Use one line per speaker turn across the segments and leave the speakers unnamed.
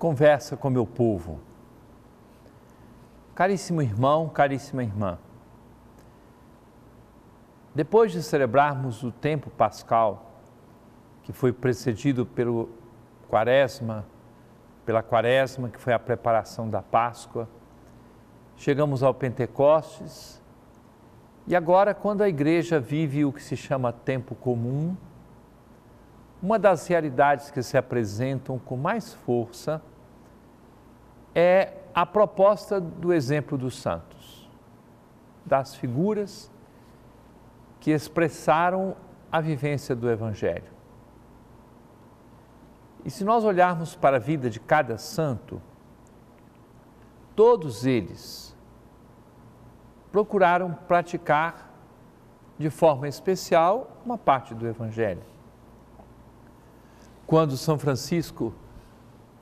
conversa com meu povo. Caríssimo irmão, caríssima irmã, depois de celebrarmos o tempo pascal, que foi precedido pelo quaresma, pela quaresma, que foi a preparação da Páscoa, chegamos ao Pentecostes, e agora, quando a igreja vive o que se chama tempo comum, uma das realidades que se apresentam com mais força é a proposta do exemplo dos santos, das figuras que expressaram a vivência do Evangelho. E se nós olharmos para a vida de cada santo, todos eles procuraram praticar de forma especial uma parte do Evangelho. Quando São Francisco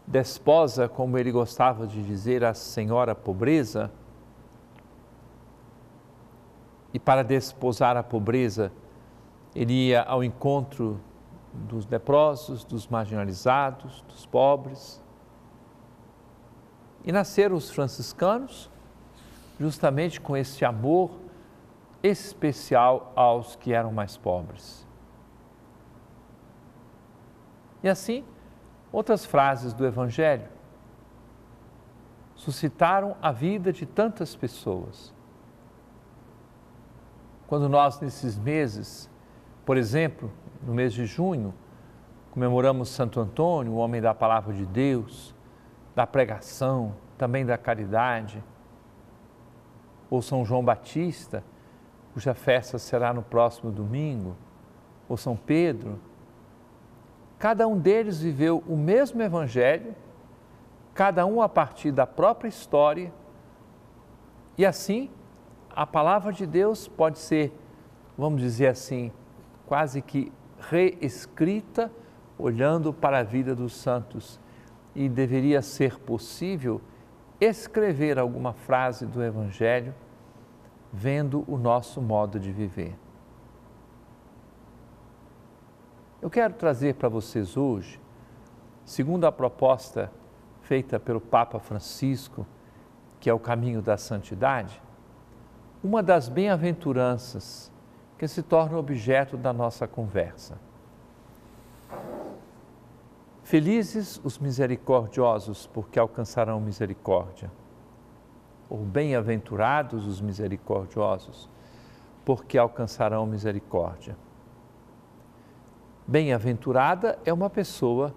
desposa, como ele gostava de dizer, a senhora pobreza, e para desposar a pobreza, ele ia ao encontro dos leprosos, dos marginalizados, dos pobres. E nasceram os franciscanos justamente com esse amor especial aos que eram mais pobres. E assim, outras frases do Evangelho suscitaram a vida de tantas pessoas. Quando nós, nesses meses, por exemplo, no mês de junho, comemoramos Santo Antônio, o homem da palavra de Deus, da pregação, também da caridade, ou São João Batista, cuja festa será no próximo domingo, ou São Pedro, cada um deles viveu o mesmo evangelho, cada um a partir da própria história, e assim a palavra de Deus pode ser, vamos dizer assim, quase que reescrita, olhando para a vida dos santos. E deveria ser possível escrever alguma frase do Evangelho vendo o nosso modo de viver. Eu quero trazer para vocês hoje, segundo a proposta feita pelo Papa Francisco, que é o caminho da santidade, uma das bem-aventuranças que se torna objeto da nossa conversa. Felizes os misericordiosos, porque alcançarão misericórdia. Ou bem-aventurados os misericordiosos, porque alcançarão misericórdia. Bem-aventurada é uma pessoa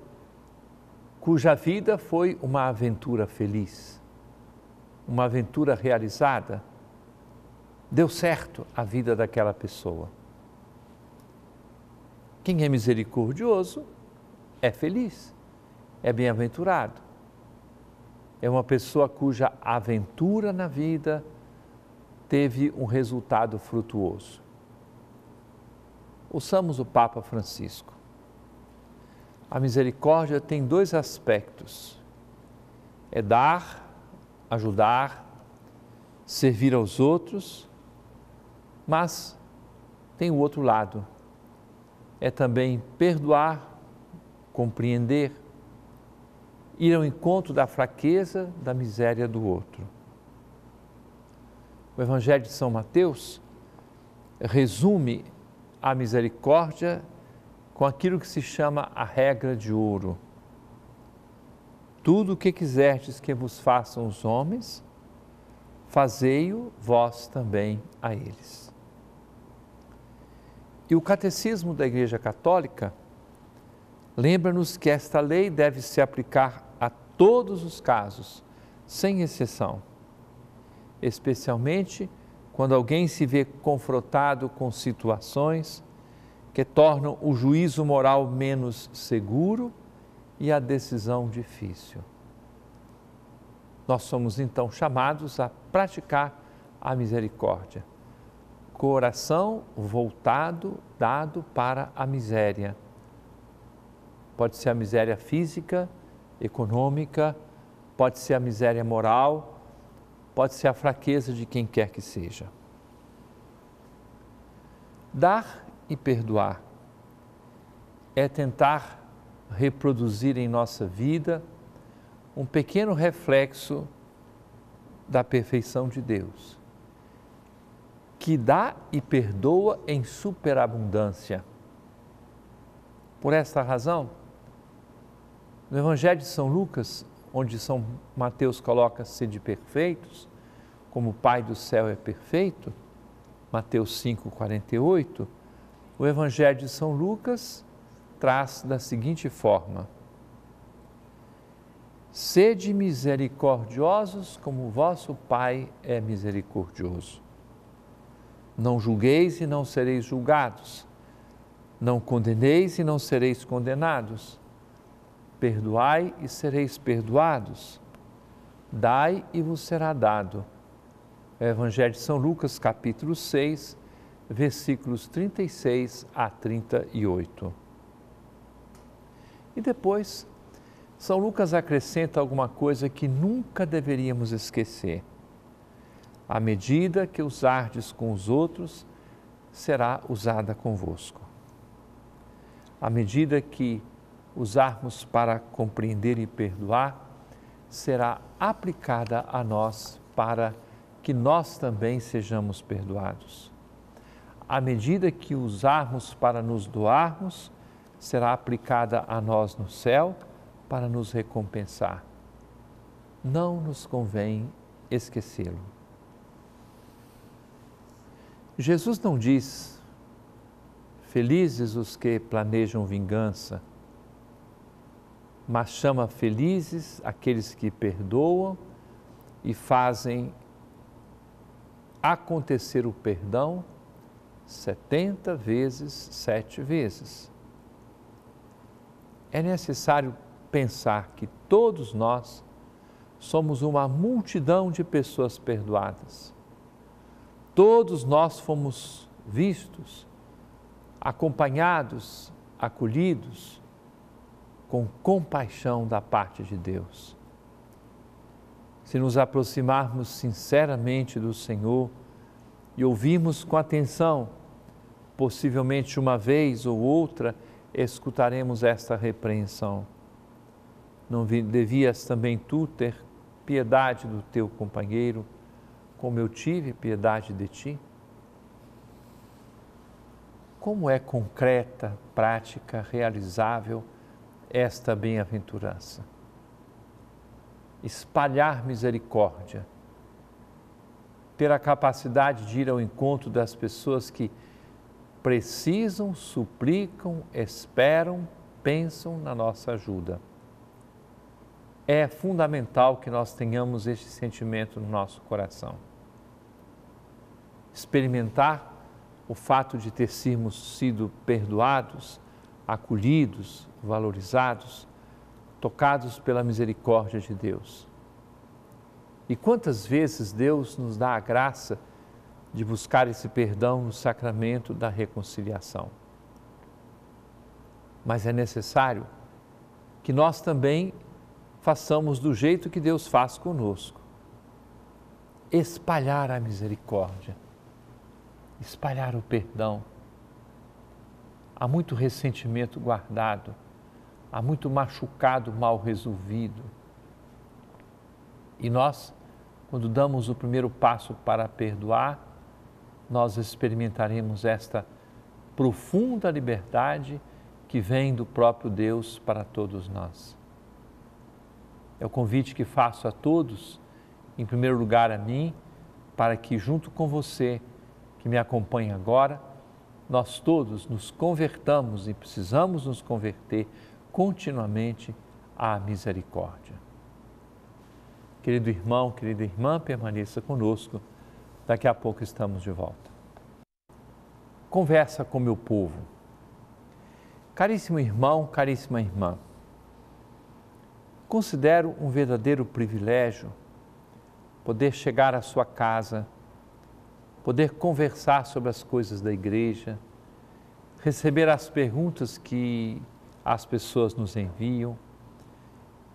cuja vida foi uma aventura feliz, uma aventura realizada deu certo a vida daquela pessoa. Quem é misericordioso é feliz, é bem-aventurado. É uma pessoa cuja aventura na vida teve um resultado frutuoso. Ouçamos o Papa Francisco. A misericórdia tem dois aspectos: é dar, ajudar, servir aos outros mas tem o outro lado. É também perdoar, compreender, ir ao encontro da fraqueza, da miséria do outro. O Evangelho de São Mateus resume a misericórdia com aquilo que se chama a regra de ouro. Tudo o que quiserdes que vos façam os homens, fazei-o vós também a eles. E o Catecismo da Igreja Católica lembra-nos que esta lei deve se aplicar a todos os casos, sem exceção, especialmente quando alguém se vê confrontado com situações que tornam o juízo moral menos seguro e a decisão difícil. Nós somos então chamados a praticar a misericórdia coração voltado, dado para a miséria. Pode ser a miséria física, econômica, pode ser a miséria moral, pode ser a fraqueza de quem quer que seja. Dar e perdoar é tentar reproduzir em nossa vida um pequeno reflexo da perfeição de Deus, que dá e perdoa em superabundância. Por esta razão, no Evangelho de São Lucas, onde São Mateus coloca de perfeitos, como o Pai do céu é perfeito, Mateus 5,48, o Evangelho de São Lucas traz da seguinte forma: Sede misericordiosos, como vosso Pai é misericordioso. Não julgueis e não sereis julgados. Não condeneis e não sereis condenados. Perdoai e sereis perdoados. Dai e vos será dado. Evangelho de São Lucas, capítulo 6, versículos 36 a 38. E depois, são Lucas acrescenta alguma coisa que nunca deveríamos esquecer. A medida que usardes com os outros, será usada convosco. A medida que usarmos para compreender e perdoar, será aplicada a nós para que nós também sejamos perdoados. A medida que usarmos para nos doarmos, será aplicada a nós no céu para nos recompensar. Não nos convém esquecê-lo. Jesus não diz: felizes os que planejam vingança, mas chama felizes aqueles que perdoam e fazem acontecer o perdão setenta vezes, sete vezes. É necessário pensar que todos nós somos uma multidão de pessoas perdoadas. Todos nós fomos vistos, acompanhados, acolhidos com compaixão da parte de Deus. Se nos aproximarmos sinceramente do Senhor e ouvirmos com atenção, possivelmente uma vez ou outra, escutaremos esta repreensão não devias também tu ter piedade do teu companheiro, como eu tive piedade de ti? Como é concreta, prática, realizável esta bem-aventurança? Espalhar misericórdia, ter a capacidade de ir ao encontro das pessoas que precisam, suplicam, esperam, pensam na nossa ajuda é fundamental que nós tenhamos este sentimento no nosso coração. Experimentar o fato de ter sido perdoados, acolhidos, valorizados, tocados pela misericórdia de Deus. E quantas vezes Deus nos dá a graça de buscar esse perdão no sacramento da reconciliação. Mas é necessário que nós também façamos do jeito que Deus faz conosco. Espalhar a misericórdia, espalhar o perdão. Há muito ressentimento guardado, há muito machucado mal resolvido. E nós, quando damos o primeiro passo para perdoar, nós experimentaremos esta profunda liberdade que vem do próprio Deus para todos nós. É o convite que faço a todos, em primeiro lugar a mim, para que, junto com você que me acompanha agora, nós todos nos convertamos e precisamos nos converter continuamente à misericórdia. Querido irmão, querida irmã, permaneça conosco. Daqui a pouco estamos de volta. Conversa com meu povo. Caríssimo irmão, caríssima irmã, Considero um verdadeiro privilégio poder chegar à sua casa, poder conversar sobre as coisas da igreja, receber as perguntas que as pessoas nos enviam,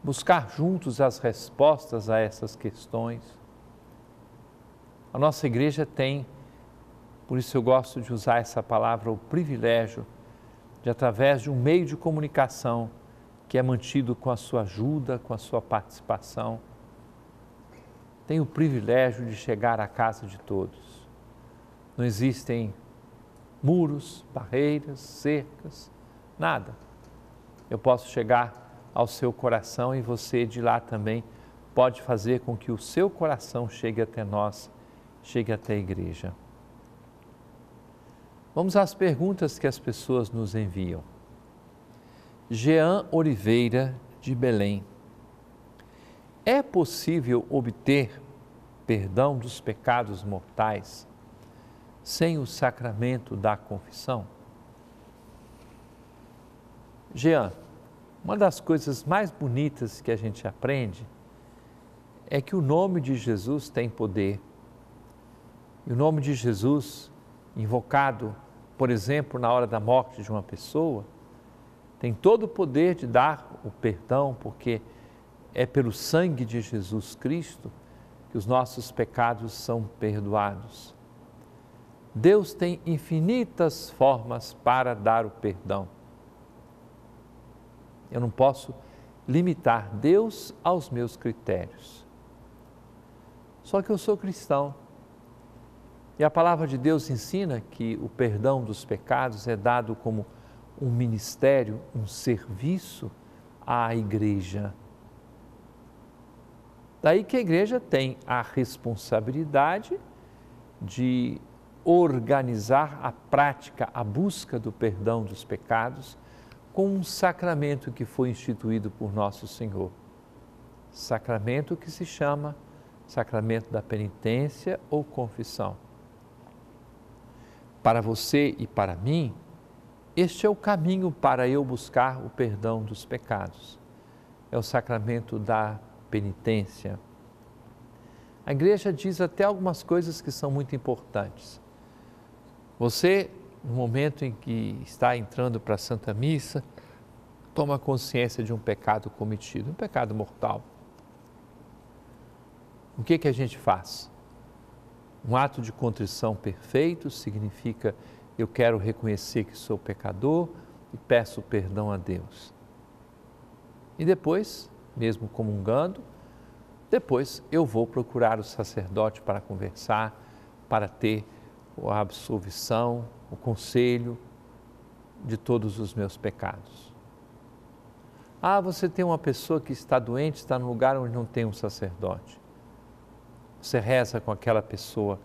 buscar juntos as respostas a essas questões. A nossa igreja tem, por isso eu gosto de usar essa palavra, o privilégio de, através de um meio de comunicação, que é mantido com a sua ajuda, com a sua participação. Tenho o privilégio de chegar à casa de todos. Não existem muros, barreiras, cercas, nada. Eu posso chegar ao seu coração e você de lá também pode fazer com que o seu coração chegue até nós, chegue até a igreja. Vamos às perguntas que as pessoas nos enviam. Jean Oliveira, de Belém. É possível obter perdão dos pecados mortais sem o sacramento da confissão? Jean, uma das coisas mais bonitas que a gente aprende é que o nome de Jesus tem poder. E o nome de Jesus, invocado por exemplo, na hora da morte de uma pessoa, tem todo o poder de dar o perdão, porque é pelo sangue de Jesus Cristo que os nossos pecados são perdoados. Deus tem infinitas formas para dar o perdão. Eu não posso limitar Deus aos meus critérios. Só que eu sou cristão e a palavra de Deus ensina que o perdão dos pecados é dado como um ministério, um serviço à igreja. Daí que a igreja tem a responsabilidade de organizar a prática, a busca do perdão dos pecados com um sacramento que foi instituído por nosso Senhor. Sacramento que se chama sacramento da penitência ou confissão para você e para mim, este é o caminho para eu buscar o perdão dos pecados. É o sacramento da penitência. A igreja diz até algumas coisas que são muito importantes. Você, no momento em que está entrando para a Santa Missa, toma consciência de um pecado cometido, um pecado mortal. O que, que a gente faz? Um ato de contrição perfeito significa eu quero reconhecer que sou pecador e peço perdão a Deus. E depois, mesmo comungando, depois eu vou procurar o sacerdote para conversar, para ter a absolvição, o conselho de todos os meus pecados. Ah, você tem uma pessoa que está doente, está num lugar onde não tem um sacerdote. Você reza com aquela pessoa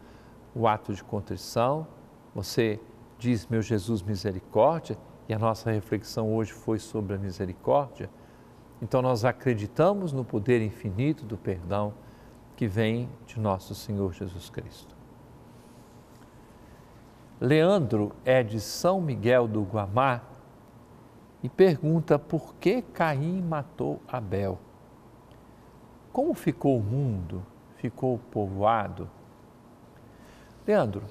o ato de contrição, você diz, meu Jesus, misericórdia, e a nossa reflexão hoje foi sobre a misericórdia. Então, nós acreditamos no poder infinito do perdão que vem de nosso Senhor Jesus Cristo. Leandro é de São Miguel do Guamá e pergunta por que Caim matou Abel. Como ficou o mundo ficou povoado. Leandro,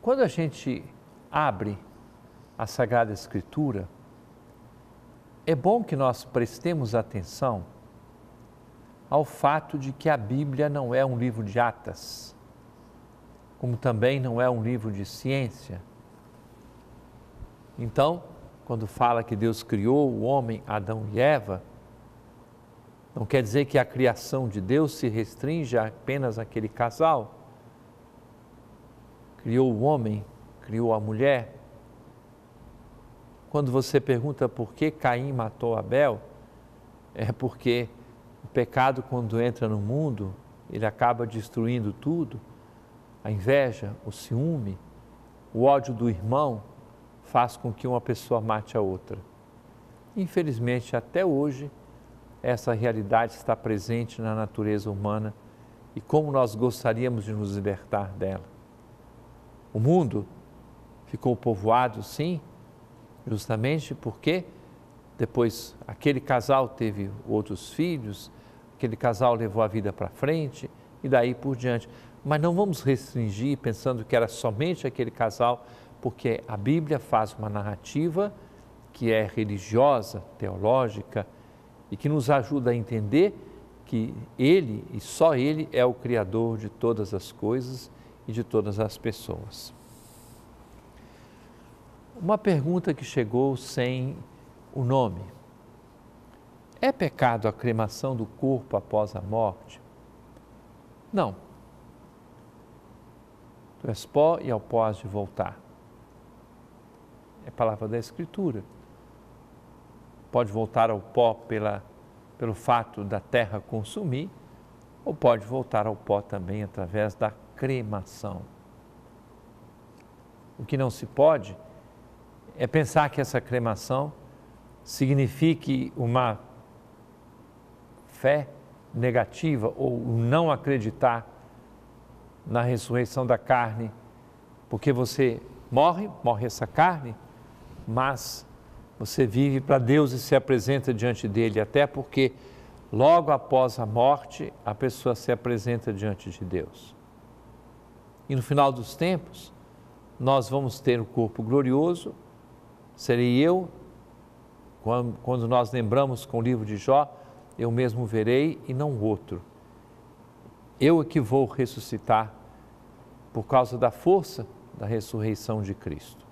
quando a gente abre a Sagrada Escritura, é bom que nós prestemos atenção ao fato de que a Bíblia não é um livro de atas, como também não é um livro de ciência. Então, quando fala que Deus criou o homem, Adão e Eva, não quer dizer que a criação de Deus se restringe apenas àquele casal. Criou o homem, criou a mulher. Quando você pergunta por que Caim matou Abel, é porque o pecado, quando entra no mundo, ele acaba destruindo tudo. A inveja, o ciúme, o ódio do irmão faz com que uma pessoa mate a outra. Infelizmente, até hoje, essa realidade está presente na natureza humana e como nós gostaríamos de nos libertar dela. O mundo ficou povoado, sim, justamente porque depois aquele casal teve outros filhos, aquele casal levou a vida para frente e daí por diante. Mas não vamos restringir pensando que era somente aquele casal, porque a Bíblia faz uma narrativa que é religiosa, teológica, e que nos ajuda a entender que Ele e só Ele é o Criador de todas as coisas e de todas as pessoas. Uma pergunta que chegou sem o nome. É pecado a cremação do corpo após a morte? Não. Tu és pó e ao pó has de voltar. É palavra da Escritura. Pode voltar ao pó pela, pelo fato da terra consumir, ou pode voltar ao pó também através da cremação. O que não se pode é pensar que essa cremação signifique uma fé negativa ou não acreditar na ressurreição da carne, porque você morre, morre essa carne, mas você vive para Deus e se apresenta diante dele, até porque logo após a morte a pessoa se apresenta diante de Deus. E no final dos tempos, nós vamos ter o um corpo glorioso, serei eu, quando nós lembramos com o livro de Jó, eu mesmo verei e não outro. Eu é que vou ressuscitar por causa da força da ressurreição de Cristo.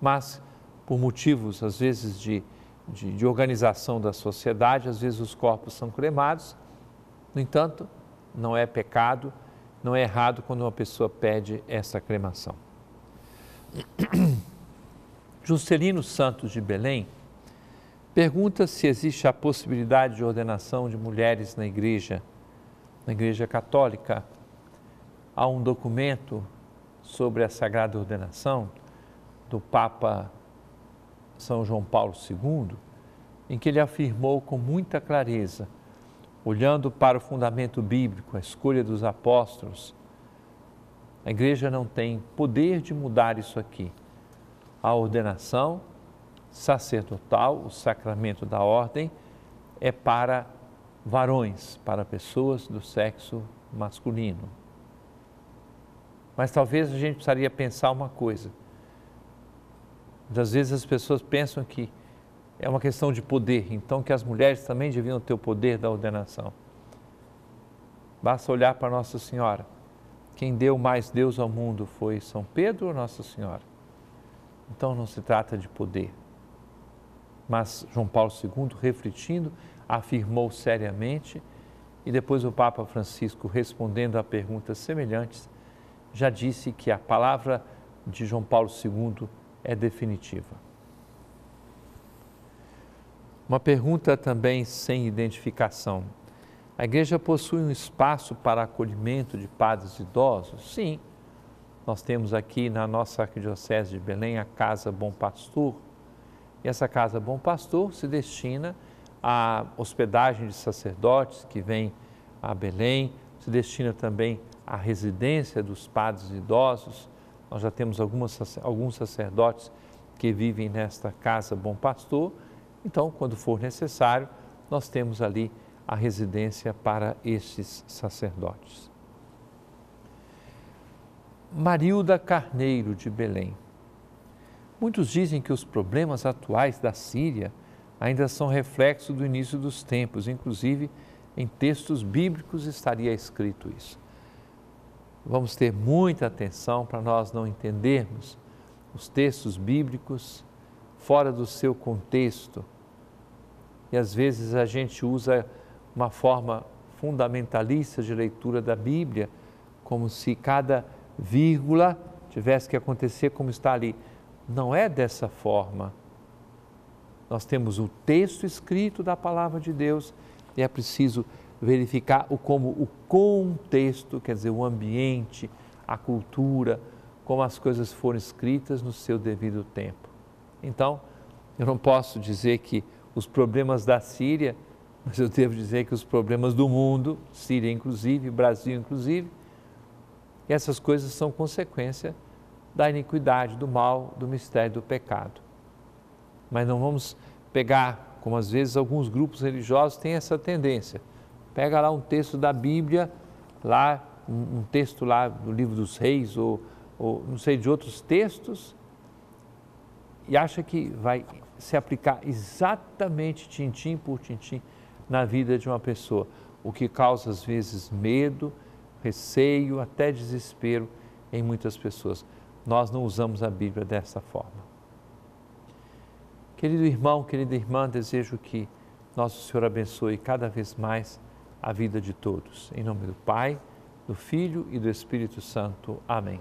Mas, por motivos, às vezes, de, de, de organização da sociedade, às vezes os corpos são cremados. No entanto, não é pecado, não é errado quando uma pessoa pede essa cremação. Juscelino Santos de Belém pergunta se existe a possibilidade de ordenação de mulheres na igreja, na igreja católica. Há um documento sobre a sagrada ordenação do Papa São João Paulo II, em que ele afirmou com muita clareza, olhando para o fundamento bíblico, a escolha dos apóstolos, a igreja não tem poder de mudar isso aqui a ordenação sacerdotal, o sacramento da ordem, é para varões, para pessoas do sexo masculino. Mas talvez a gente precisaria pensar uma coisa. Às vezes as pessoas pensam que é uma questão de poder, então que as mulheres também deviam ter o poder da ordenação. Basta olhar para Nossa Senhora. Quem deu mais Deus ao mundo foi São Pedro ou Nossa Senhora? Então não se trata de poder. Mas João Paulo II, refletindo, afirmou seriamente, e depois o Papa Francisco, respondendo a perguntas semelhantes, já disse que a palavra de João Paulo II é definitiva. Uma pergunta também sem identificação. A igreja possui um espaço para acolhimento de padres idosos? Sim nós temos aqui na nossa Arquidiocese de Belém a Casa Bom Pastor. E essa Casa Bom Pastor se destina à hospedagem de sacerdotes que vêm a Belém, se destina também à residência dos padres idosos. Nós já temos algumas, alguns sacerdotes que vivem nesta Casa Bom Pastor. Então, quando for necessário, nós temos ali a residência para estes sacerdotes. Marilda Carneiro, de Belém. Muitos dizem que os problemas atuais da Síria ainda são reflexo do início dos tempos, inclusive em textos bíblicos estaria escrito isso. Vamos ter muita atenção para nós não entendermos os textos bíblicos fora do seu contexto. E às vezes a gente usa uma forma fundamentalista de leitura da Bíblia, como se cada vírgula, tivesse que acontecer como está ali. Não é dessa forma. Nós temos o texto escrito da palavra de Deus e é preciso verificar o como o contexto, quer dizer, o ambiente, a cultura, como as coisas foram escritas no seu devido tempo. Então, eu não posso dizer que os problemas da Síria, mas eu devo dizer que os problemas do mundo, Síria inclusive, Brasil inclusive, essas coisas são consequência da iniquidade, do mal, do mistério do pecado. Mas não vamos pegar, como às vezes alguns grupos religiosos têm essa tendência. Pega lá um texto da Bíblia, lá um, texto lá do livro dos reis ou, ou não sei de outros textos e acha que vai se aplicar exatamente tintim por tintim na vida de uma pessoa, o que causa às vezes medo, receio, até desespero em muitas pessoas. Nós não usamos a Bíblia dessa forma. Querido irmão, querida irmã, desejo que Nosso Senhor abençoe cada vez mais a vida de todos. Em nome do Pai, do Filho e do Espírito Santo. Amém.